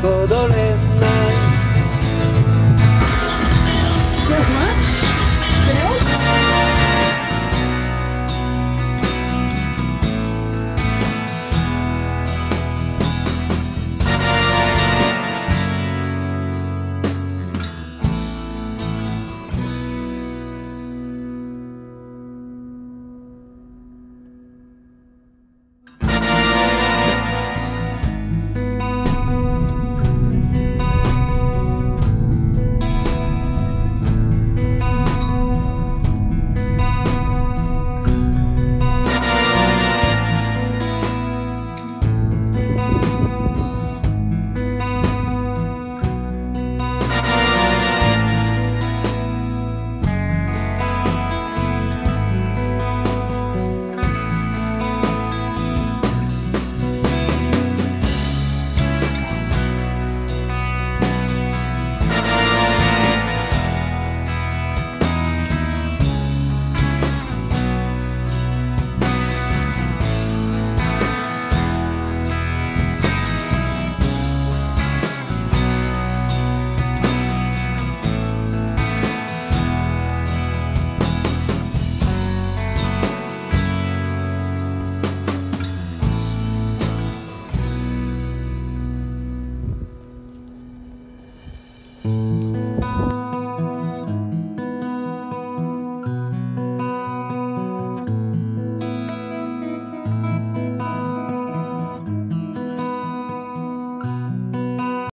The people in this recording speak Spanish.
Todo le